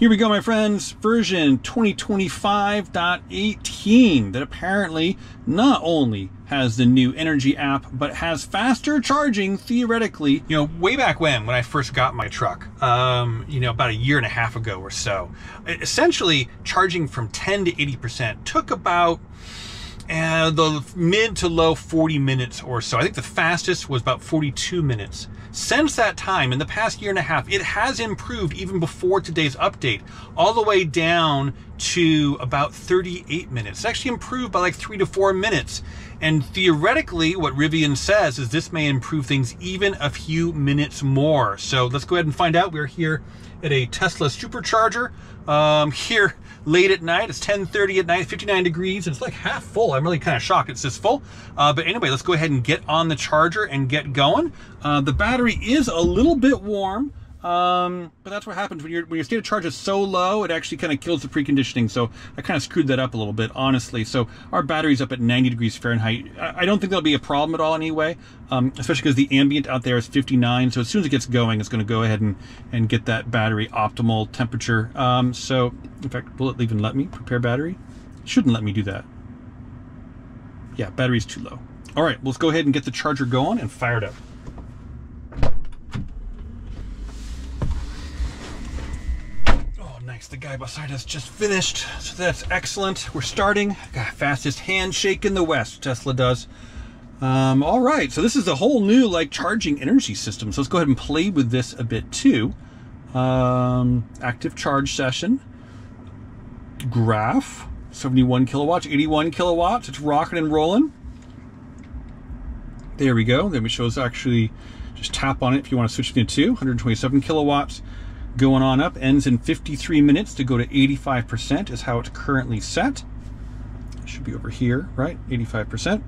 Here we go, my friends. Version 2025.18 that apparently not only has the new energy app, but has faster charging theoretically. You know, way back when, when I first got my truck, um, you know, about a year and a half ago or so, essentially charging from 10 to 80% took about uh, the mid to low 40 minutes or so. I think the fastest was about 42 minutes. Since that time, in the past year and a half, it has improved even before today's update, all the way down to about 38 minutes. It's actually improved by like three to four minutes. And theoretically, what Rivian says is this may improve things even a few minutes more. So let's go ahead and find out. We're here at a Tesla supercharger um, here late at night. It's 10.30 at night, 59 degrees. And it's like half full. I'm really kind of shocked it's this full. Uh, but anyway, let's go ahead and get on the charger and get going. Uh, the battery is a little bit warm. Um, but that's what happens when, when your state of charge is so low, it actually kind of kills the preconditioning. So I kind of screwed that up a little bit, honestly. So our battery's up at 90 degrees Fahrenheit. I, I don't think that'll be a problem at all anyway, um, especially because the ambient out there is 59. So as soon as it gets going, it's going to go ahead and, and get that battery optimal temperature. Um, so in fact, will it even let me prepare battery? shouldn't let me do that. Yeah, battery's too low. All right, let's go ahead and get the charger going and fire it The guy beside us just finished, so that's excellent. We're starting. Got fastest handshake in the West, Tesla does. Um, all right, so this is a whole new like charging energy system. So let's go ahead and play with this a bit too. Um, active charge session. Graph, 71 kilowatts, 81 kilowatts. It's rocking and rolling. There we go. Then it shows actually, just tap on it if you want to switch to two, 127 kilowatts going on up. Ends in 53 minutes to go to 85% is how it's currently set. It should be over here, right? 85%.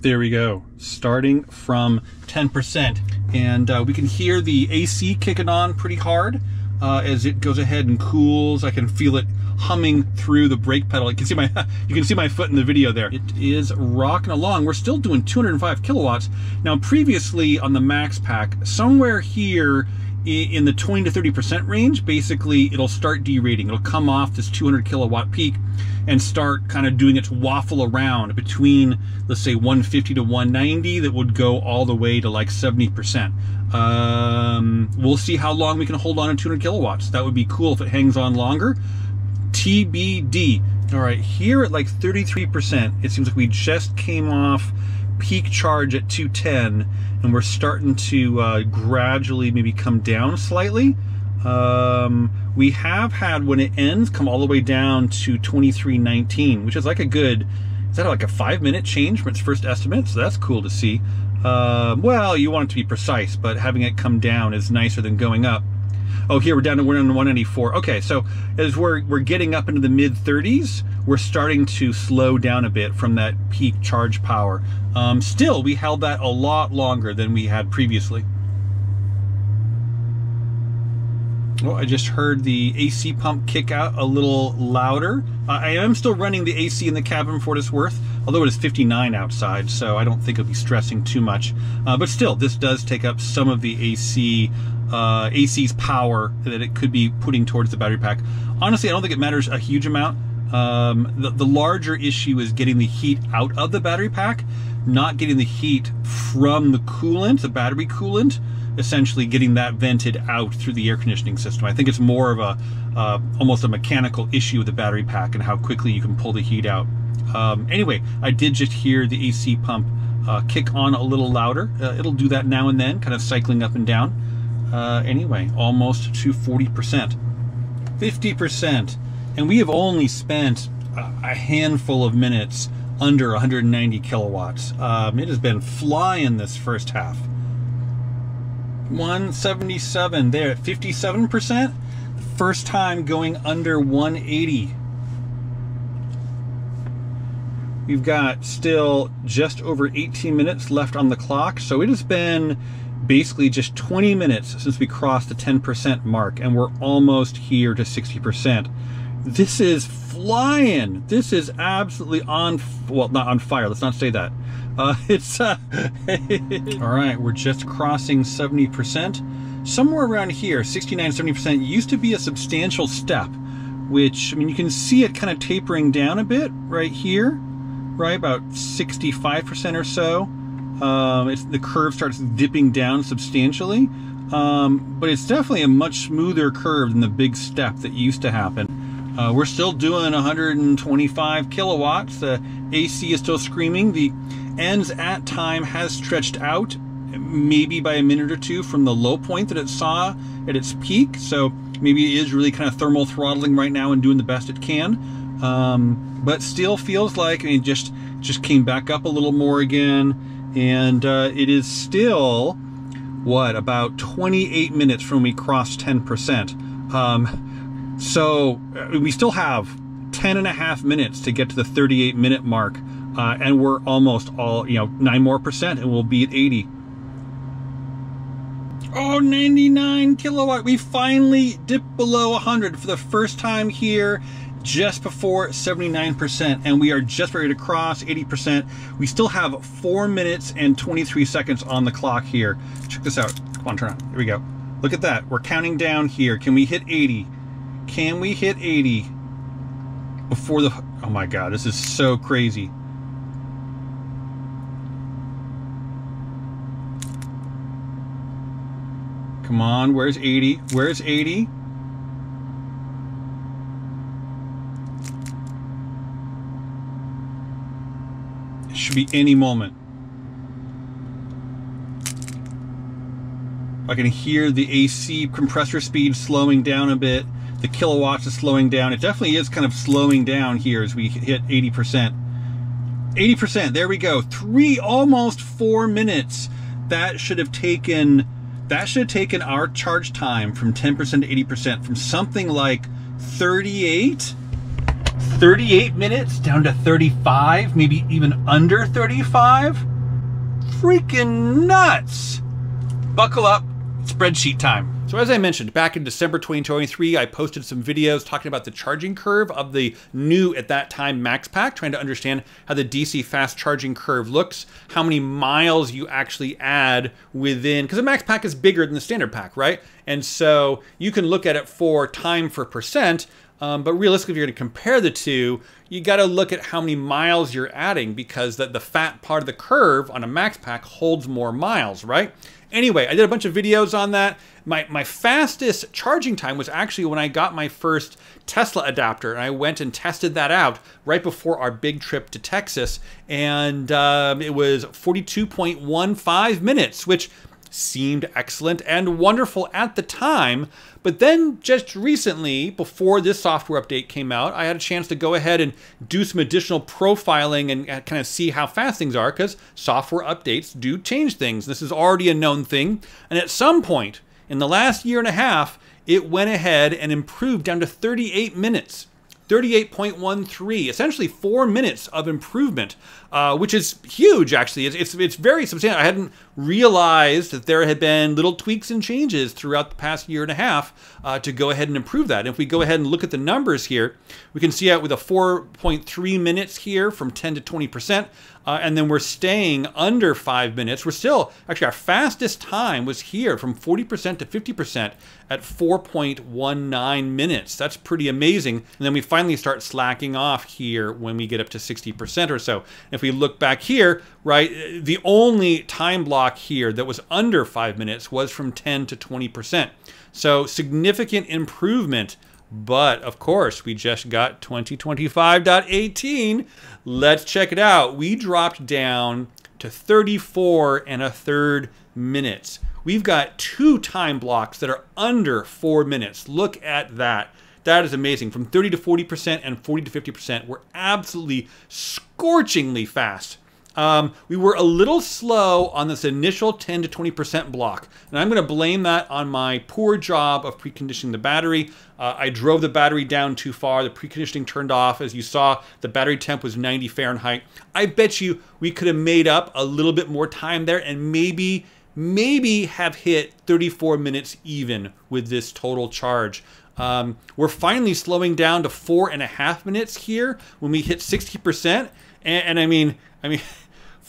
There we go, starting from 10%. And uh, we can hear the AC kicking on pretty hard uh, as it goes ahead and cools. I can feel it humming through the brake pedal. You can see my you can see my foot in the video there. It is rocking along. We're still doing 205 kilowatts. Now previously on the Max Pack, somewhere here in the 20 to 30% range, basically it'll start derating. It'll come off this 200 kilowatt peak and start kind of doing its waffle around between, let's say 150 to 190 that would go all the way to like 70%. Um, we'll see how long we can hold on to 200 kilowatts. That would be cool if it hangs on longer. TBD. All right, here at like 33%, it seems like we just came off peak charge at 210 and we're starting to uh, gradually maybe come down slightly. Um, we have had when it ends come all the way down to 2319, which is like a good, is that like a five minute change from its first estimate? So that's cool to see. Uh, well, you want it to be precise, but having it come down is nicer than going up. Oh, here we're down to we're on 194. Okay, so as we're we're getting up into the mid 30s, we're starting to slow down a bit from that peak charge power. Um, still, we held that a lot longer than we had previously. Oh, I just heard the AC pump kick out a little louder. Uh, I am still running the AC in the cabin for what it's worth, although it is 59 outside, so I don't think it'll be stressing too much. Uh, but still, this does take up some of the AC uh, AC's power that it could be putting towards the battery pack. Honestly, I don't think it matters a huge amount. Um, the, the larger issue is getting the heat out of the battery pack, not getting the heat from the coolant, the battery coolant, essentially getting that vented out through the air conditioning system. I think it's more of a uh, almost a mechanical issue with the battery pack and how quickly you can pull the heat out. Um, anyway, I did just hear the AC pump uh, kick on a little louder. Uh, it'll do that now and then, kind of cycling up and down. Uh, anyway, almost to 40%. 50%. And we have only spent a handful of minutes under 190 kilowatts. Um, it has been flying this first half. 177 there at 57%. First time going under 180. We've got still just over 18 minutes left on the clock. So it has been basically just 20 minutes since we crossed the 10% mark and we're almost here to 60%. This is flying. This is absolutely on, well, not on fire. Let's not say that. Uh, it's uh, all right. We're just crossing 70%. Somewhere around here, 69, 70% used to be a substantial step, which I mean you can see it kind of tapering down a bit right here, right about 65% or so. Um, it's the curve starts dipping down substantially, um, but it's definitely a much smoother curve than the big step that used to happen. Uh, we're still doing 125 kilowatts. The AC is still screaming. The ends at time has stretched out, maybe by a minute or two from the low point that it saw at its peak. So maybe it is really kind of thermal throttling right now and doing the best it can. Um, but still feels like I mean, just just came back up a little more again, and uh, it is still what about 28 minutes from when we crossed 10%. Um, so uh, we still have 10 and a half minutes to get to the 38 minute mark. Uh, and we're almost all, you know, nine more percent and we'll be at 80. Oh, 99 kilowatt. We finally dipped below 100 for the first time here just before 79% and we are just ready to cross 80%. We still have four minutes and 23 seconds on the clock here. Check this out. Come on, turn on. Here we go. Look at that. We're counting down here. Can we hit 80? Can we hit 80 before the... Oh my god, this is so crazy. Come on, where's 80? Where's 80? It should be any moment. I can hear the AC compressor speed slowing down a bit. The kilowatts is slowing down. It definitely is kind of slowing down here as we hit 80%. 80%, there we go. Three, almost four minutes. That should have taken, that should have taken our charge time from 10% to 80% from something like 38, 38 minutes down to 35, maybe even under 35. Freaking nuts. Buckle up, spreadsheet time. So as I mentioned, back in December 2023, I posted some videos talking about the charging curve of the new, at that time, Max Pack, trying to understand how the DC fast charging curve looks, how many miles you actually add within, because the Max Pack is bigger than the standard pack, right? And so you can look at it for time for percent, um, but realistically, if you're going to compare the two, you got to look at how many miles you're adding because the, the fat part of the curve on a max pack holds more miles, right? Anyway, I did a bunch of videos on that. My, my fastest charging time was actually when I got my first Tesla adapter and I went and tested that out right before our big trip to Texas. And um, it was 42.15 minutes, which seemed excellent and wonderful at the time. But then just recently, before this software update came out, I had a chance to go ahead and do some additional profiling and uh, kind of see how fast things are because software updates do change things. This is already a known thing. And at some point in the last year and a half, it went ahead and improved down to 38 minutes. 38.13, essentially four minutes of improvement, uh, which is huge, actually. It's, it's, it's, very substantial. I hadn't realized that there had been little tweaks and changes throughout the past year and a half uh, to go ahead and improve that. And if we go ahead and look at the numbers here, we can see out with a 4.3 minutes here from 10 to 20%, uh, and then we're staying under five minutes. We're still, actually, our fastest time was here from 40% to 50% at 4.19 minutes. That's pretty amazing. And then we finally start slacking off here when we get up to 60% or so. If we look back here, right, the only time block here that was under five minutes was from 10 to 20%. So significant improvement but of course, we just got 2025.18. Let's check it out. We dropped down to 34 and a third minutes. We've got two time blocks that are under four minutes. Look at that. That is amazing. From 30 to 40% and 40 to 50%, we're absolutely scorchingly fast. Um, we were a little slow on this initial 10 to 20% block. And I'm going to blame that on my poor job of preconditioning the battery. Uh, I drove the battery down too far. The preconditioning turned off. As you saw, the battery temp was 90 Fahrenheit. I bet you we could have made up a little bit more time there and maybe, maybe have hit 34 minutes even with this total charge. Um, we're finally slowing down to four and a half minutes here when we hit 60%. And, and I mean, I mean,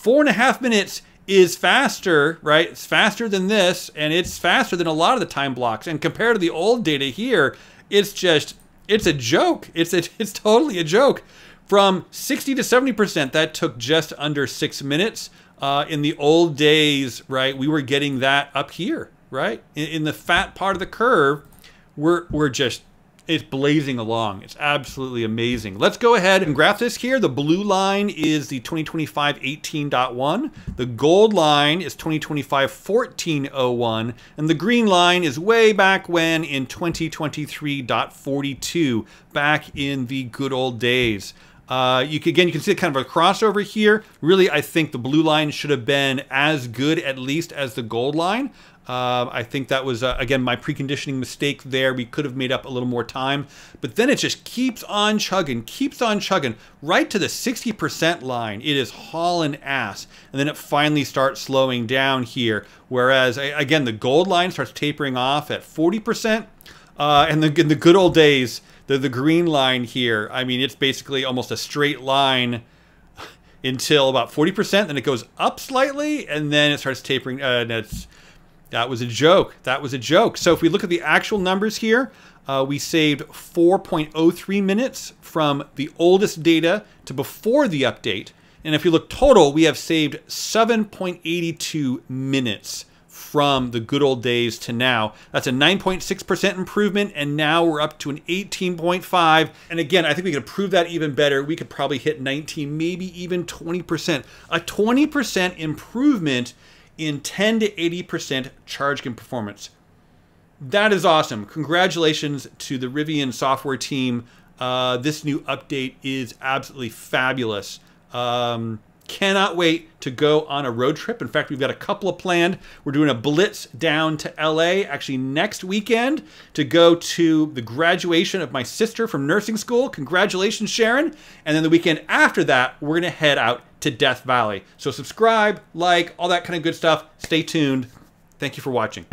four and a half minutes is faster, right? It's faster than this, and it's faster than a lot of the time blocks. And compared to the old data here, it's just, it's a joke. It's a, it's totally a joke. From 60 to 70%, that took just under six minutes. Uh, in the old days, right, we were getting that up here, right? In, in the fat part of the curve, we're, we're just it's blazing along. It's absolutely amazing. Let's go ahead and graph this here. The blue line is the 2025 18.1. The gold line is 2025 14.01. And the green line is way back when in 2023.42, back in the good old days. Uh, you can, again, you can see kind of a crossover here. Really, I think the blue line should have been as good, at least, as the gold line. Uh, I think that was, uh, again, my preconditioning mistake there. We could have made up a little more time. But then it just keeps on chugging, keeps on chugging, right to the 60% line. It is hauling ass. And then it finally starts slowing down here. Whereas, again, the gold line starts tapering off at 40%. Uh, and the, in the good old days, the, the green line here, I mean, it's basically almost a straight line until about 40%. Then it goes up slightly, and then it starts tapering. Uh, and it's that was a joke. That was a joke. So if we look at the actual numbers here, uh, we saved 4.03 minutes from the oldest data to before the update. And if you look total, we have saved 7.82 minutes from the good old days to now. That's a 9.6% improvement, and now we're up to an 18.5. And again, I think we could improve that even better. We could probably hit 19, maybe even 20%. A 20% improvement in 10 to 80% charge gain performance. That is awesome. Congratulations to the Rivian software team. Uh, this new update is absolutely fabulous. Um, cannot wait to go on a road trip. In fact, we've got a couple of planned. We're doing a blitz down to LA actually next weekend to go to the graduation of my sister from nursing school. Congratulations, Sharon. And then the weekend after that, we're going to head out to Death Valley. So subscribe, like, all that kind of good stuff. Stay tuned. Thank you for watching.